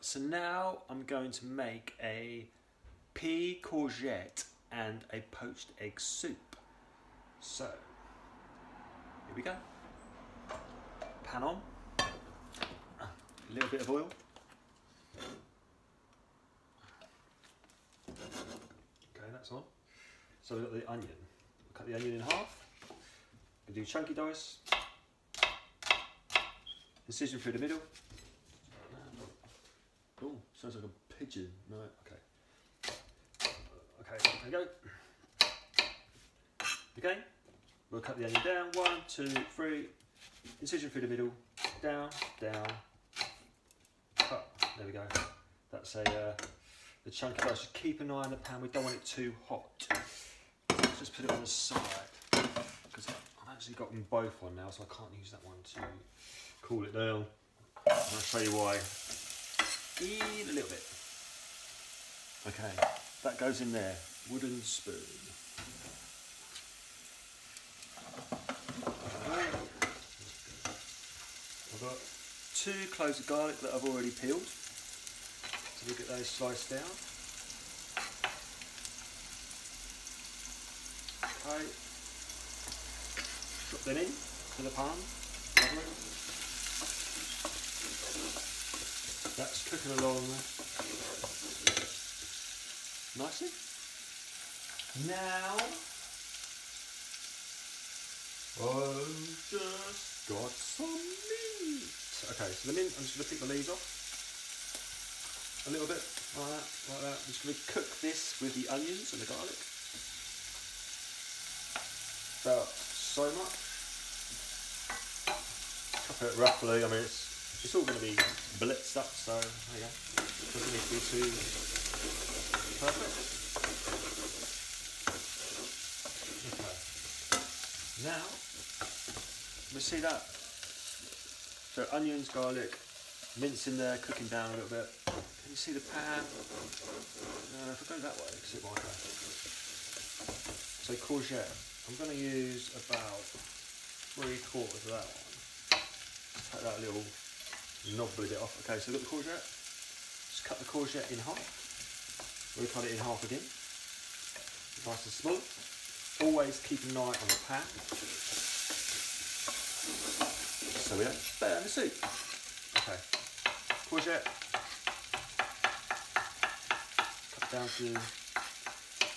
so now I'm going to make a pea courgette and a poached egg soup. So, here we go. Pan on, a little bit of oil. Okay, that's on. So we've got the onion. Cut the onion in half. We do chunky dice. Incision through the middle. Sounds like a pigeon. No, okay. Okay, there we go. Okay, we'll cut the onion down. One, two, three. Incision through the middle. Down, down. Cut. There we go. That's a uh, the chunky dice. Just keep an eye on the pan. We don't want it too hot. Let's just put it on the side because I've actually got them both on now, so I can't use that one to cool it down. I'll show you why in a little bit. Okay, that goes in there. Wooden spoon. I've got two cloves of garlic that I've already peeled. So we'll get those sliced down. Okay. Drop them in to the pan. Lovely. Cooking along nicely. Now, I've just got some meat. Okay, so the mint, I'm just going to pick the leaves off. A little bit, like that, like that. I'm just going to cook this with the onions and the garlic. About so much. Chop it roughly, I mean it's it's all going to be blitzed up, so there you go. Doesn't need to be too perfect. Okay. Now, we see that. So onions, garlic, mince in there, cooking down a little bit. Can you see the pan? No, if I go that way, because it might go. So courgette. I'm going to use about three quarters of that one. Take that little knobbly bit off. Okay, so we've got the courgette. Just cut the courgette in half. We'll cut it in half again. Nice and small. Always keep an eye on the pan. So we don't the soup. Okay. Courgette. Cut down to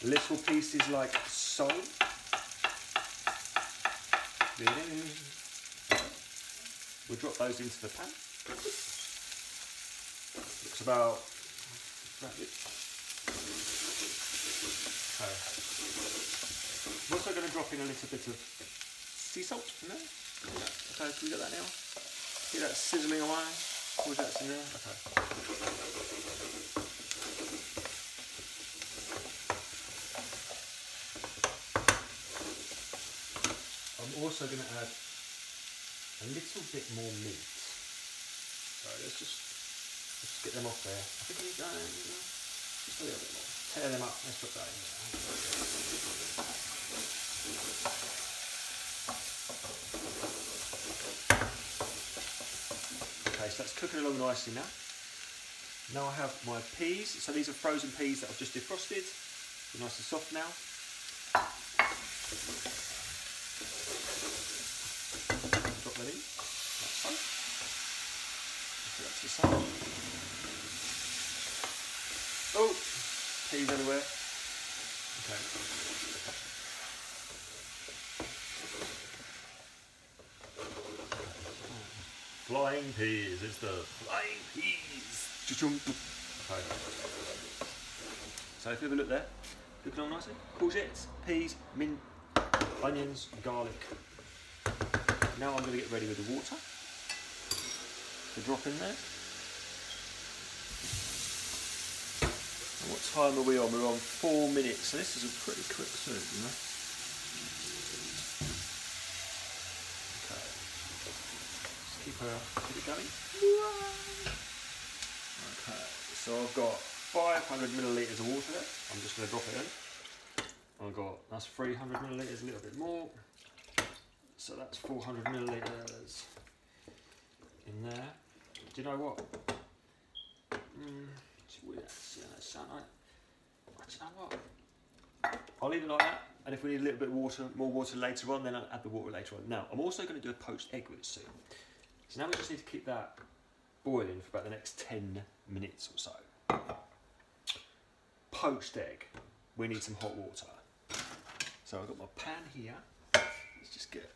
little pieces like so. We'll drop those into the pan. Looks about that big. Okay. I'm also going to drop in a little bit of sea salt in there. Okay, can we get that now? See that sizzling away? Or that's in there? Okay. I'm also going to add a little bit more meat. Let's just, let's get them off there. I think I need that, you know, just a little bit more. Tear them up, let's put that in there. Okay, so that's cooking along nicely now. Now I have my peas. So these are frozen peas that I've just defrosted. They're nice and soft now. Drop that in. That's fine. Put that to the side. Oh, peas everywhere. Okay. Flying peas, it's the flying peas. Okay. So if you have a look there, looking all nicely. Courgettes, peas, mint, onions, garlic. Now I'm going to get ready with the water to drop in there. And what time are we on? We're on four minutes, so this is a pretty quick soup, you know. Okay. Just keep, her, it going. Okay, so I've got 500 millilitres of water there. I'm just going to drop it in. I've got, that's 300 millilitres, a little bit more. So that's 400 millilitres in there. Do you know what? Mm, it's weird. Yeah, that sound like. Do you know what? I'll leave it like that. And if we need a little bit of water, more water later on, then I'll add the water later on. Now, I'm also going to do a poached egg with it soon. So now we just need to keep that boiling for about the next 10 minutes or so. Poached egg. We need some hot water. So I've got my pan here. Let's just get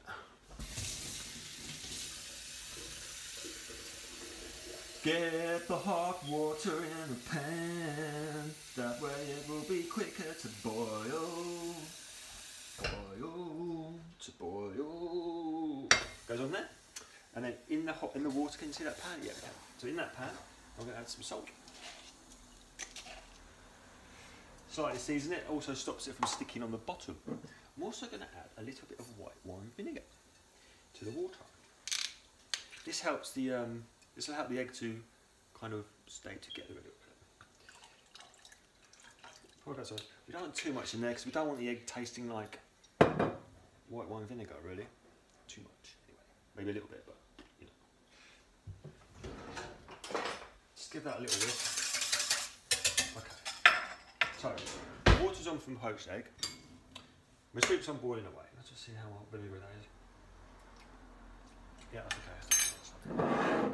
Get the hot water in the pan, that way it will be quicker to boil. Boil, to boil. Goes on there. And then in the hot in the water, can you see that pan? Yeah, can. So in that pan, I'm going to add some salt. Slightly season it, also stops it from sticking on the bottom. I'm also going to add a little bit of white wine vinegar to the water. This helps the um, this will help the egg to kind of stay together a little bit. We don't want too much in there because we don't want the egg tasting like white wine vinegar really. Too much anyway. Maybe a little bit, but you know. Just give that a little whisk. Okay. So, water's on from poached egg. My soup's on boiling away. Let's just see how vinegar that is. Yeah, that's okay.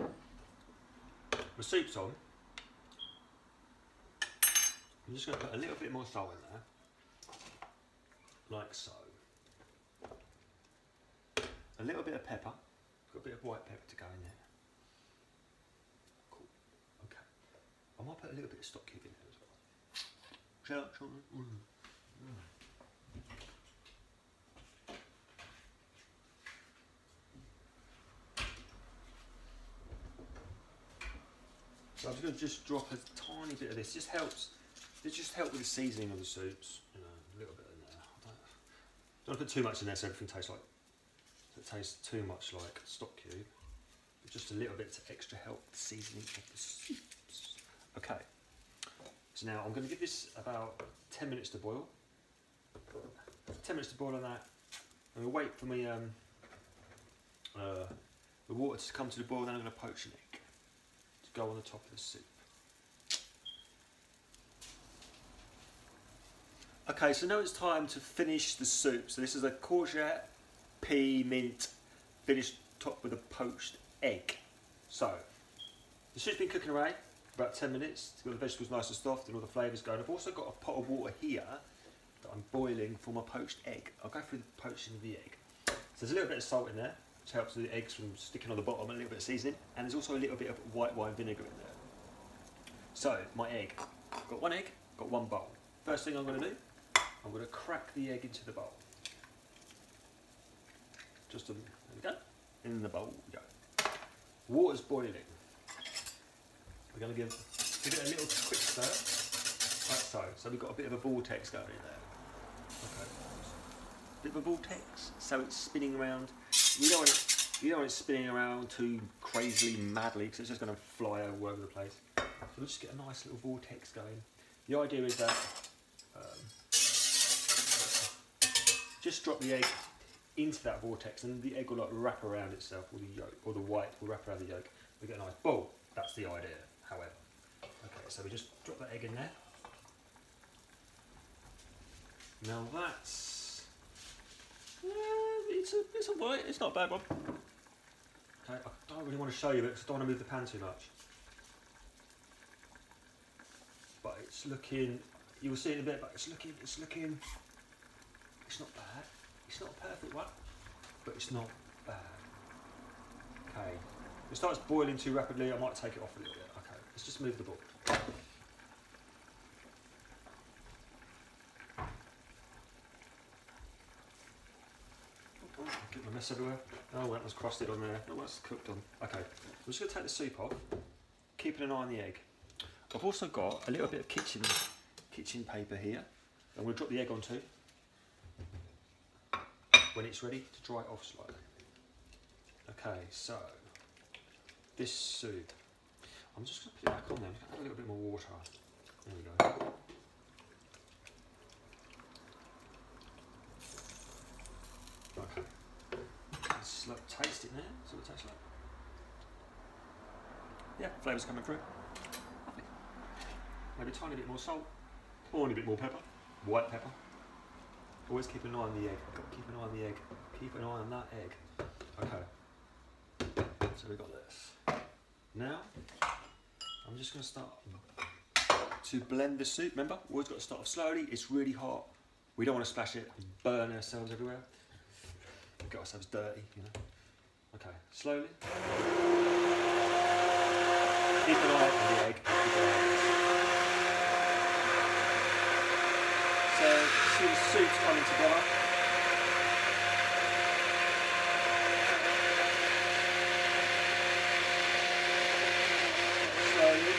The soup's on. I'm just going to put a little bit more salt in there, like so. A little bit of pepper, got a bit of white pepper to go in there. Cool, okay. I might put a little bit of stock cube in there as well. Shall I? Mm. Mm. So I'm just going to just drop a tiny bit of this. Just helps. It just helps with the seasoning of the soups. You know, a little bit in there. Don't, don't put too much in there so everything tastes like. So it tastes too much like stock cube. But just a little bit to extra help the seasoning of the soups. Okay. So now I'm going to give this about 10 minutes to boil. 10 minutes to boil on that. I'm going to wait for me um, uh, the water to come to the boil. Then I'm going to poach an egg to go on the top of the soup. Okay, so now it's time to finish the soup. So this is a courgette, pea, mint, finished top with a poached egg. So, the soup's been cooking away about 10 minutes to get the vegetables nice and soft and all the flavours going. I've also got a pot of water here that I'm boiling for my poached egg. I'll go through the poaching of the egg. So there's a little bit of salt in there which helps the eggs from sticking on the bottom, a little bit of seasoning, and there's also a little bit of white wine vinegar in there. So, my egg. Got one egg, got one bowl. First thing I'm going to do, I'm going to crack the egg into the bowl. Just a, there we go, in the bowl we go. Water's boiling. We're going to give, give it a little quick stir, like so. So we've got a bit of a vortex going in there. Okay. Bit of a vortex, so it's spinning around you don't want it, you don't want it spinning around too crazily madly because it's just going to fly all over the place. So we'll just get a nice little vortex going. The idea is that um, just drop the egg into that vortex and the egg will like wrap around itself or the yolk or the white will wrap around the yolk. We get a nice ball. That's the idea, however. Okay, so we just drop that egg in there. Now that's it's a, it's alright, it's not a bad one. Okay, I don't really want to show you because I don't want to move the pan too much. But it's looking, you will see in a bit, but it's looking, it's looking, it's not bad. It's not a perfect one, but it's not bad. Okay, if it starts boiling too rapidly, I might take it off a little bit. Let's just move the board. Oh, Get my mess everywhere. Oh, that was crusted on there. Oh, that's cooked on. Okay, I'm just going to take the soup off, keeping an eye on the egg. I've also got a little bit of kitchen kitchen paper here. I'm going to drop the egg onto when it's ready to dry it off slightly. Okay, so this soup, I'm just going to put it back on there. I'm Add a little bit more water. There we go. Okay like taste it now. See what it tastes like. Yeah, flavour's coming through. Maybe a tiny bit more salt, or a bit more pepper, white pepper. Always keep an eye on the egg. To keep an eye on the egg. Keep an eye on that egg. Okay. So we've got this. Now, I'm just going to start to blend the soup. Remember, always got to start off slowly. It's really hot. We don't want to splash it and burn ourselves everywhere. We get ourselves dirty, you know. Okay, slowly. Keep an eye on the egg. So, see the soup's coming together. Slowly.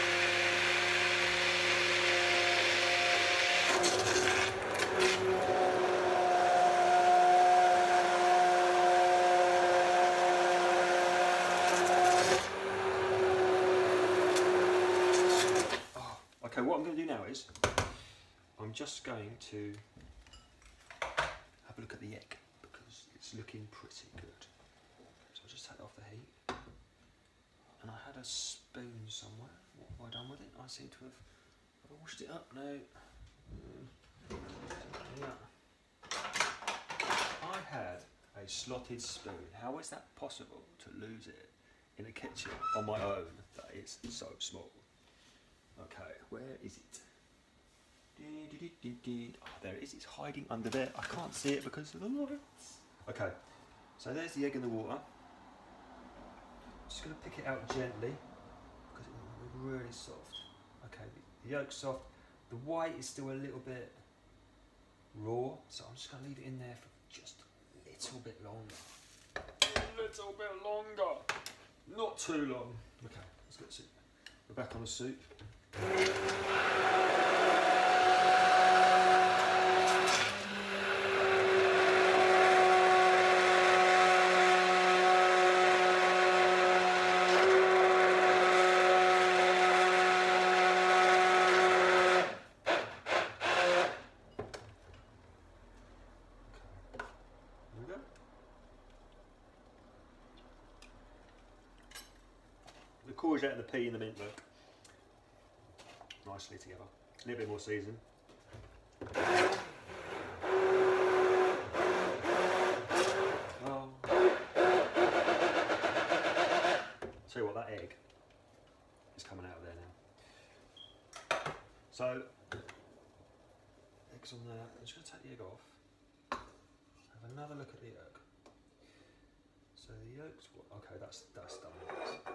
Oh, okay, what I'm going to do now is I'm just going to have a look at the egg because it's looking pretty good. So I'll just take off the heat. And I had a spoon somewhere. What have I done with it? I seem to have, have I washed it up? No. Mm. I had a slotted spoon. How is that possible to lose it in a kitchen on my own? That is so small. Okay, where is it? Oh, there it is. It's hiding under there. I can't see it because of the lights. Okay, so there's the egg in the water. Just going to pick it out gently because it's really soft. Okay, the yolk's soft. The white is still a little bit raw, so I'm just going to leave it in there for just a little bit longer. A little bit longer. Not too long. Okay, let's get the soup. We're back on the soup. The courgette and the pea and the mint look nicely together. A little bit more season. Oh. Tell you what, that egg is coming out of there now. So, eggs on there. I'm just going to take the egg off. Have another look at the yolk. So the yolk's? Okay, that's that's done. Okay,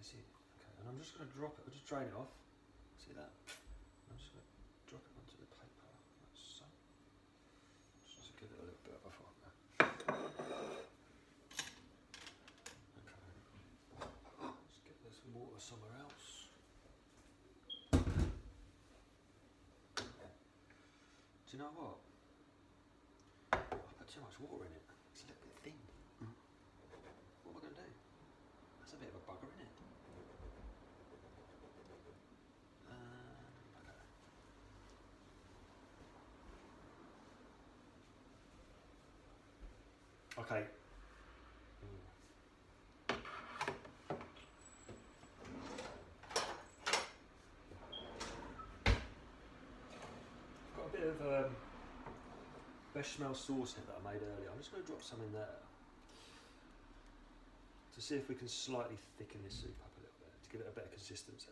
see. Okay, and I'm just going to drop it. I'll just drain it off. See that? I'm just going to drop it onto the paper. Like so. Just to give it a little bit of a fire. Okay. Let's get this water somewhere else. Do you know what? I put too much water in it. It's a little bit thin. What am I going to do? That's a bit of a bugger, isn't it? Um, okay. Got a bit of um, bechamel sauce here that I made earlier. I'm just going to drop some in there to see if we can slightly thicken this soup up a little bit to give it a better consistency.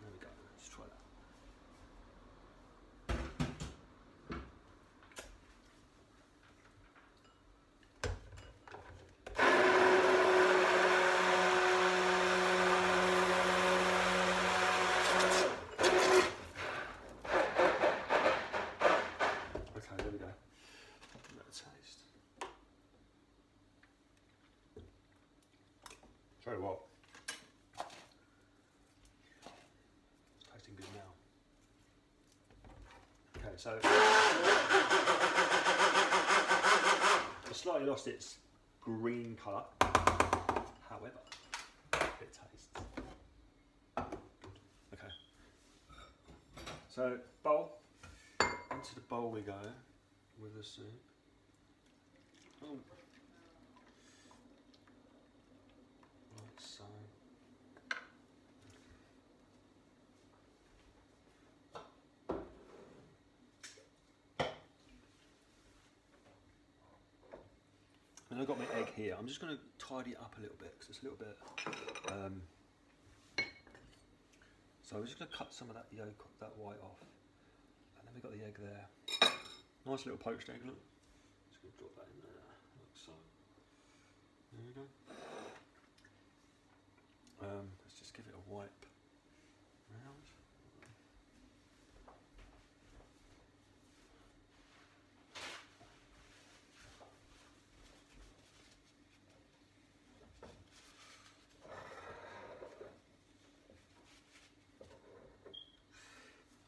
There we go. Let's try that. Okay, there we go. Give that a taste. Tell you what. It's tasting good now. Okay, so it's slightly lost its green colour. However, it tastes good. Okay. So bowl. Into the bowl we go with the soup. Oh. Like so. And I've got my egg here. I'm just going to tidy it up a little bit because it's a little bit. Um, so I'm just going to cut some of that yolk, that white off, and then we've got the egg there. Nice little poached egg. Look. Just going to drop that in there, like so. There we go. Um, let's just give it a wipe round.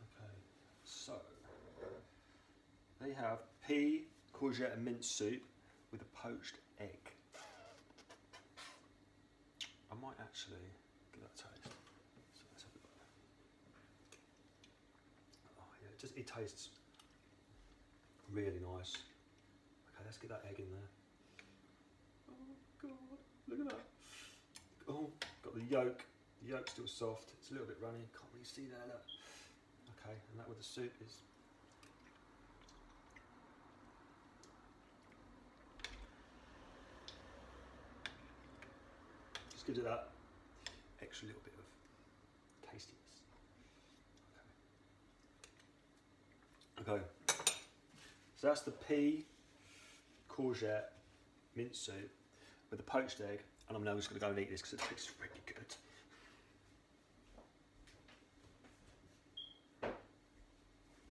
Okay, so they have pea, courgette, and mint soup with a poached egg. I might actually give that a taste. So let's have a look. Oh yeah, it just it tastes really nice. Okay, let's get that egg in there. Oh god, look at that. Oh, got the yolk. The yolk's still soft. It's a little bit runny. Can't really see there. Look. Okay, and that with the soup is gives it that extra little bit of tastiness. Okay. Okay. So that's the pea, courgette, mint soup with the poached egg, and I'm now just going to go and eat this because it tastes really good.